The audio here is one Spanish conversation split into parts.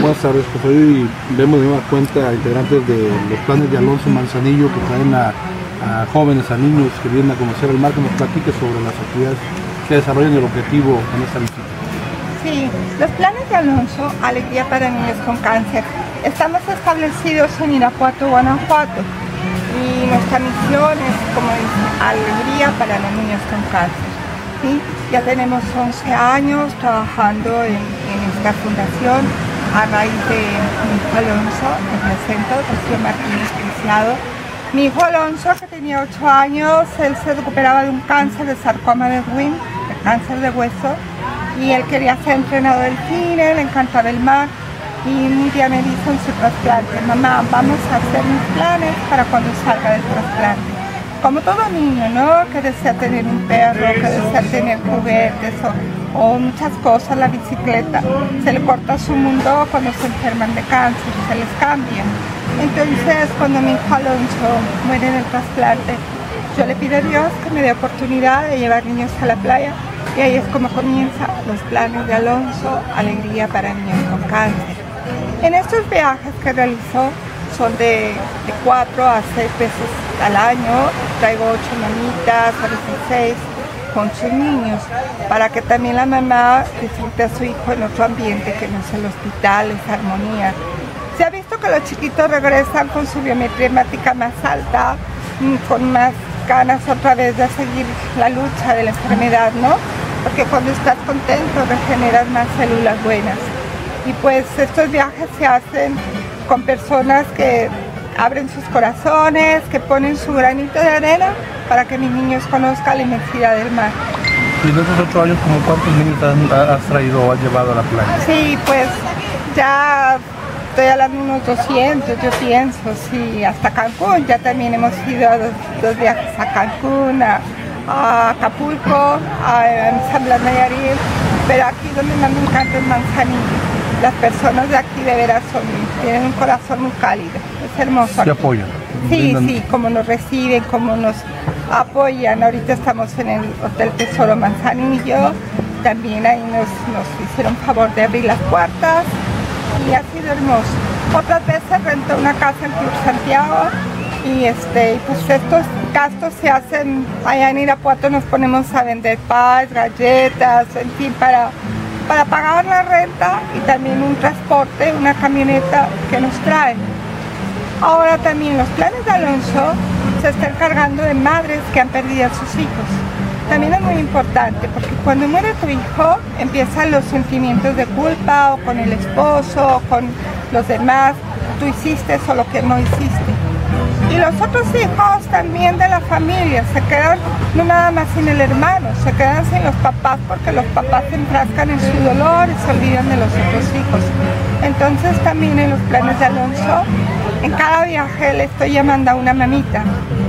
Buenas tardes, pues hoy vemos de nueva cuenta integrantes de los planes de Alonso Manzanillo que traen a, jóvenes, a niños que vienen a conocer el mar, que nos platique sobre las actividades que desarrollan el objetivo en esta visita. Sí, los planes de Alonso, Alegría para Niños con Cáncer, estamos establecidos en Irapuato, Guanajuato y nuestra misión es como dice, Alegría para los niños con cáncer. Ya tenemos 11 años trabajando en, esta fundación a raíz de mi hijo Alonso, me presento, Rocío Martínez Preciado. Mi hijo Alonso, que tenía 8 años, él se recuperaba de un cáncer de sarcoma de Wynn, de cáncer de hueso, y él quería ser entrenador del cine, le encantaba el mar, y un día me dijo en su trasplante, mamá, vamos a hacer mis planes para cuando salga del trasplante. Como todo niño, ¿no? Que desea tener un perro, que desea tener juguetes o, o muchas cosas, la bicicleta. Se le corta su mundo cuando se enferman de cáncer, se les cambia. Entonces, cuando mi hijo Alonso muere en el trasplante, yo le pido a Dios que me dé oportunidad de llevar niños a la playa y ahí es como comienzan los planes de Alonso, Alegría para Niños con Cáncer. En estos viajes que realizó son de, de 4 a 6 veces al año, traigo 8 mamitas, a veces 6 con sus niños, para que también la mamá disfrute a su hijo en otro ambiente que no es el hospital, es armonía. Se ha visto que los chiquitos regresan con su biometría hemática más alta, mm, con más ganas otra vez de seguir la lucha de la enfermedad, ¿no? Porque cuando estás contento regeneras más células buenas. Y pues estos viajes se hacen con personas que abren sus corazones, que ponen su granito de arena para que mis niños conozcan la inmensidad del mar. Y en esos ocho años, ¿como cuántos niños has, traído o has llevado a la playa? Sí, pues ya estoy hablando de unos 200, yo pienso, sí, hasta Cancún, ya también hemos ido a dos, dos viajes a Cancún, a, a Acapulco, a, San Blas Nayarit, pero aquí donde más me encanta es Manzanillo. Las personas de aquí de veras son, tienen un corazón muy cálido, es hermoso. ¿Te apoyan? Sí, sí, como nos reciben, como nos apoyan. Ahorita estamos en el Hotel Tesoro Manzanillo, también ahí nos, nos hicieron favor de abrir las puertas y ha sido hermoso. Otras veces rentó una casa en Club Santiago y este, y pues estos gastos se hacen allá en Irapuato, nos ponemos a vender paz, galletas, en fin, para, para pagar la renta y también un transporte, una camioneta que nos trae. Ahora también los planes de Alonso se están cargando de madres que han perdido a sus hijos. También es muy importante porque cuando muere tu hijo empiezan los sentimientos de culpa o con el esposo o con los demás. Tú hiciste eso lo que no hiciste. Y los otros hijos también de la familia se quedan no nada más sin el hermano, se quedan sin los papás porque los papás se enfrascan en su dolor y se olvidan de los otros hijos. Entonces también en los planes de Alonso, en cada viaje le estoy llamando a una mamita.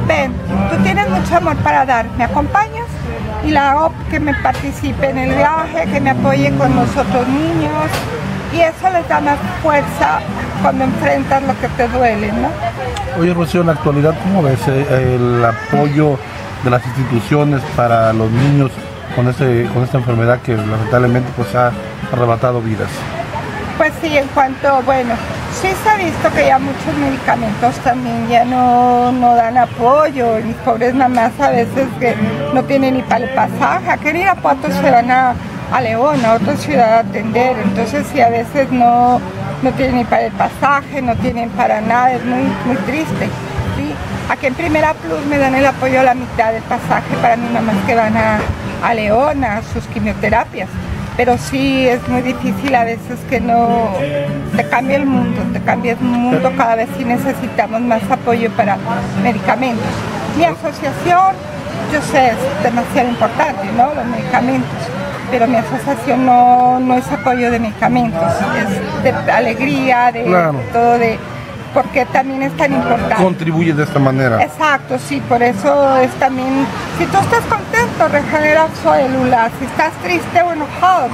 Ven, tú tienes mucho amor para dar, ¿me acompañas? Y la hago que me participe en el viaje, que me apoye con los otros niños. Y eso les da más fuerza cuando enfrentas lo que te duele, ¿no? Oye, Rocío, en la actualidad, ¿cómo ves eh, el apoyo de las instituciones para los niños con, este, con esta enfermedad que lamentablemente pues, ha arrebatado vidas? Pues sí, en cuanto, bueno, sí se ha visto que ya muchos medicamentos también ya no, no dan apoyo. Y pobres mamás a veces que no tienen ni para el pasaje. A querer a Pato se van a, a León, a otra ciudad a atender. Entonces sí, a veces no, no tienen ni para el pasaje, no tienen para nada. Es muy, muy triste. Aquí en Primera Plus me dan el apoyo a la mitad del pasaje para mis mamás que van a, a León, a sus quimioterapias pero sí es muy difícil a veces que no te cambia el mundo, te cambia el mundo, cada vez sí necesitamos más apoyo para medicamentos. Mi asociación, yo sé, es demasiado importante, ¿no? Los medicamentos, pero mi asociación no, no es apoyo de medicamentos, es de alegría, de Claro. todo, de porque también es tan importante. Contribuye de esta manera. Exacto, sí, por eso es también, si tú estás contento, regeneras células, si estás triste o enojado,